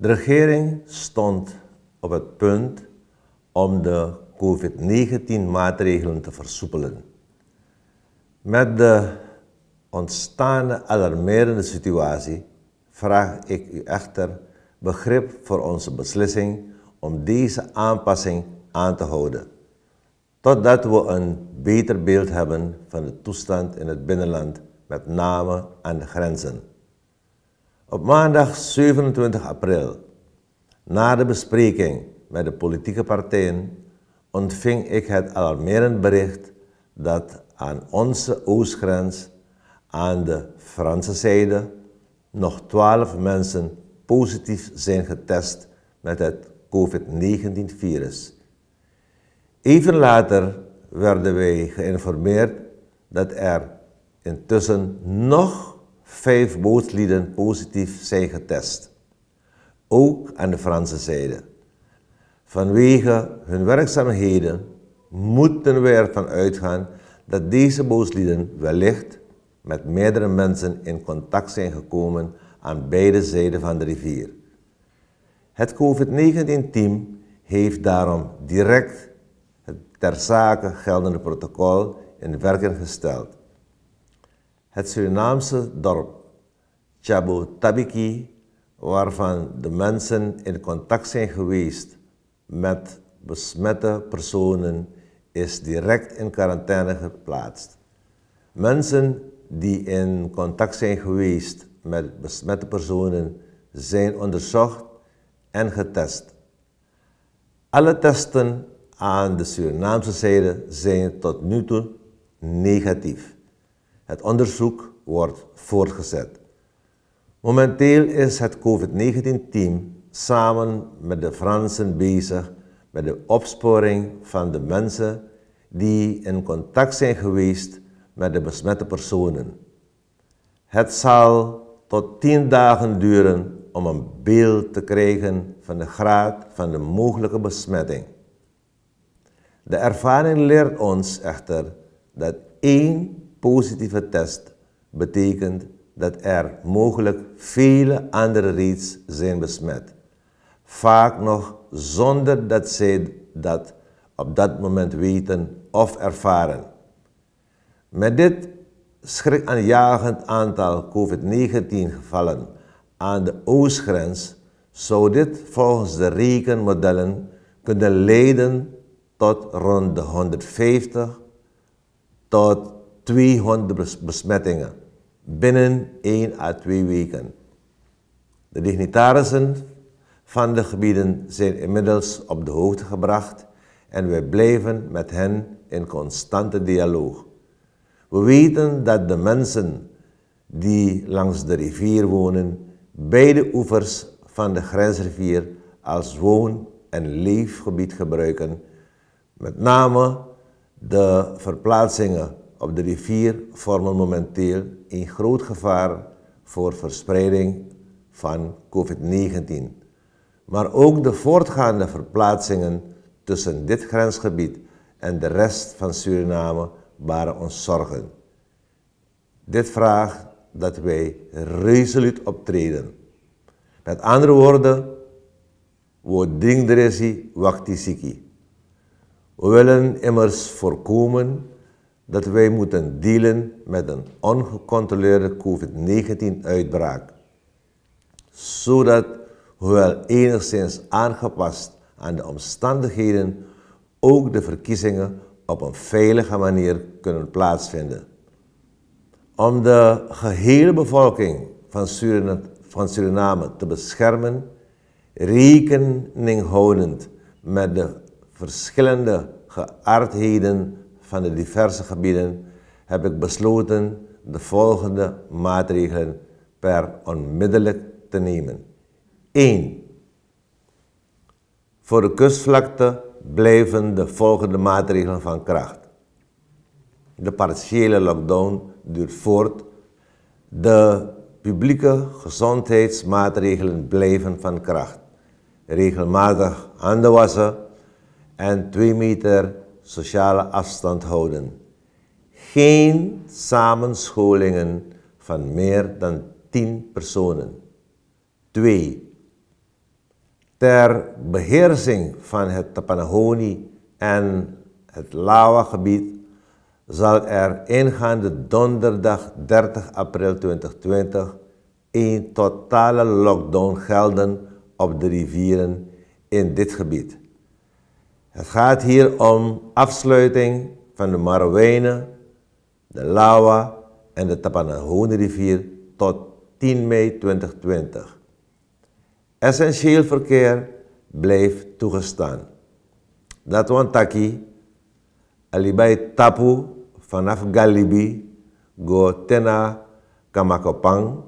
De regering stond op het punt om de COVID-19-maatregelen te versoepelen. Met de ontstaande alarmerende situatie vraag ik u echter begrip voor onze beslissing om deze aanpassing aan te houden, totdat we een beter beeld hebben van de toestand in het binnenland, met name aan de grenzen. Op maandag 27 april, na de bespreking met de politieke partijen, ontving ik het alarmerend bericht dat aan onze oostgrens, aan de Franse zijde, nog 12 mensen positief zijn getest met het COVID-19-virus. Even later werden wij geïnformeerd dat er intussen nog vijf bootslieden positief zijn getest, ook aan de Franse zijde. Vanwege hun werkzaamheden moeten we ervan uitgaan dat deze booslieden wellicht met meerdere mensen in contact zijn gekomen aan beide zijden van de rivier. Het COVID-19-team heeft daarom direct het ter zake geldende protocol in werking gesteld. Het Surinaamse dorp Chabo Tabiki, waarvan de mensen in contact zijn geweest met besmette personen, is direct in quarantaine geplaatst. Mensen die in contact zijn geweest met besmette personen zijn onderzocht en getest. Alle testen aan de Surinaamse zijde zijn tot nu toe negatief. Het onderzoek wordt voortgezet. Momenteel is het COVID-19-team samen met de Fransen bezig met de opsporing van de mensen die in contact zijn geweest met de besmette personen. Het zal tot tien dagen duren om een beeld te krijgen van de graad van de mogelijke besmetting. De ervaring leert ons echter dat één positieve test betekent dat er mogelijk vele andere reeds zijn besmet. Vaak nog zonder dat zij dat op dat moment weten of ervaren. Met dit schrikaanjagend aantal COVID-19 gevallen aan de oostgrens zou dit volgens de rekenmodellen kunnen leiden tot rond de 150 tot 200 besmettingen binnen 1 à 2 weken. De dignitarissen van de gebieden zijn inmiddels op de hoogte gebracht en wij blijven met hen in constante dialoog. We weten dat de mensen die langs de rivier wonen, beide oevers van de grensrivier als woon- en leefgebied gebruiken. Met name de verplaatsingen op de rivier vormen momenteel een groot gevaar voor verspreiding van COVID-19. Maar ook de voortgaande verplaatsingen tussen dit grensgebied en de rest van Suriname baren ons zorgen. Dit vraagt dat wij resoluut optreden. Met andere woorden, we dingdresi waktisiki. We willen immers voorkomen dat wij moeten dealen met een ongecontroleerde COVID-19-uitbraak, zodat, hoewel enigszins aangepast aan de omstandigheden, ook de verkiezingen op een veilige manier kunnen plaatsvinden. Om de gehele bevolking van Suriname, van Suriname te beschermen, rekening houdend met de verschillende geaardheden van de diverse gebieden, heb ik besloten de volgende maatregelen per onmiddellijk te nemen. 1. Voor de kustvlakte blijven de volgende maatregelen van kracht. De partiële lockdown duurt voort. De publieke gezondheidsmaatregelen blijven van kracht. Regelmatig handen wassen en 2 meter sociale afstand houden. Geen samenscholingen van meer dan 10 personen. 2. Ter beheersing van het Tapanahoni en het Lawa-gebied zal er ingaande donderdag 30 april 2020 een totale lockdown gelden op de rivieren in dit gebied. Het gaat hier om afsluiting van de Marowijnen, de Lawa en de Tapanahoni rivier tot 10 mei 2020. Essentieel verkeer blijft toegestaan. Dat want taki, alibai tapu vanaf Galibi, go tena Kamakopang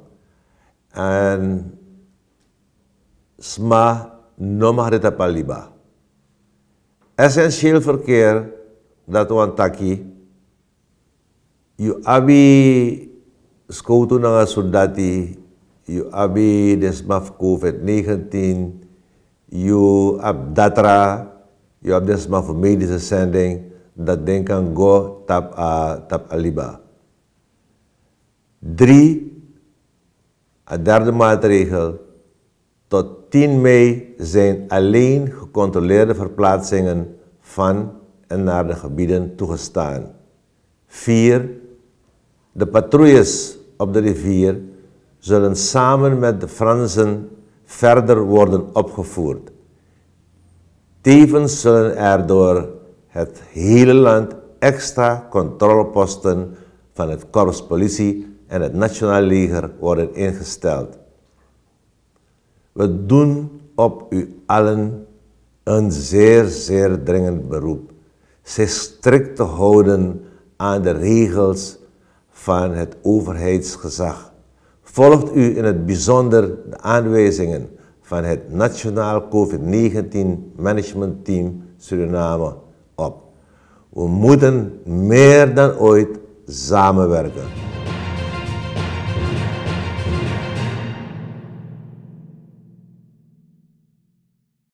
en sma nomah paliba. Essentieel verkeer, dat want taki, you abi skoutu nga soldati you abi desmaf COVID-19, you ab datra, you ab desmaf medische zending, dat ding kan go tap, uh, tap aliba. Drie, een derde maatregel, tot 10 mei zijn alleen gecontroleerde verplaatsingen van en naar de gebieden toegestaan. 4. De patrouilles op de rivier zullen samen met de Fransen verder worden opgevoerd. Tevens zullen er door het hele land extra controleposten van het Korps Politie en het Nationaal Leger worden ingesteld. We doen op u allen een zeer, zeer dringend beroep. Zich strikt te houden aan de regels van het overheidsgezag volgt u in het bijzonder de aanwijzingen van het Nationaal COVID-19 Management Team Suriname op. We moeten meer dan ooit samenwerken.